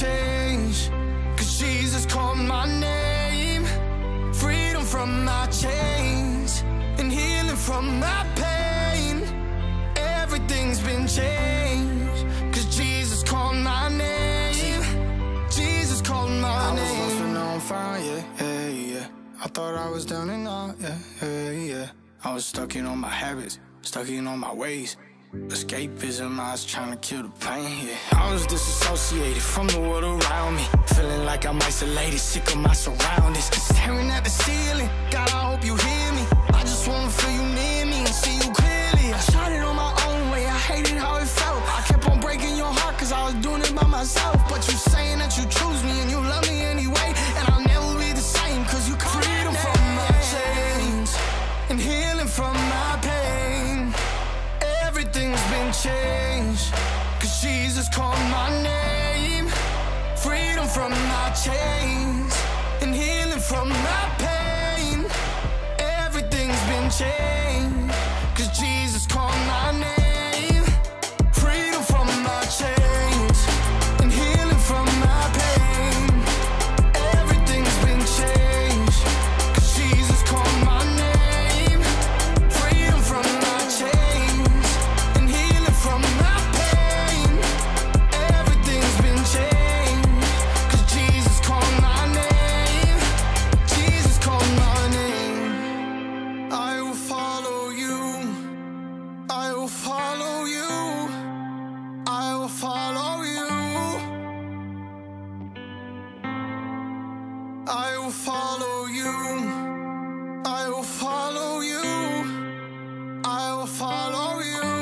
change. Cause Jesus called my name. Freedom from my chains And healing from my pain. Everything's been changed. Cause Jesus called my name. Jesus called my I name. I was lost but now I'm found, yeah, yeah, yeah. I thought I was down and out, yeah, yeah, yeah. I was stuck in all my habits Stuck in all my ways. Escapism, I was trying to kill the pain, yeah. I was disassociated from the world around me. Feeling like I'm isolated, sick of my surroundings. Staring at the ceiling, God, I hope you hear me. I just wanna feel you near me and see you clearly. I tried it on my own way, I hated how it felt. I kept on breaking your heart cause I was doing it by myself. But you saying that you choose me and you love Jesus called my name. Freedom from my chains and healing from my pain. Everything's been changed. I will follow you. I will follow you. I will follow you.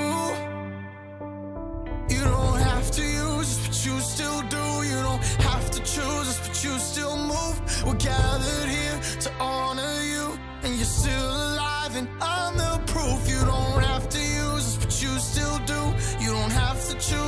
You don't have to use us, but you still do. You don't have to choose us, but you still move. We're gathered here to honor you, and you're still alive, and I'm the proof. You don't have to use us, but you still do. You don't have to choose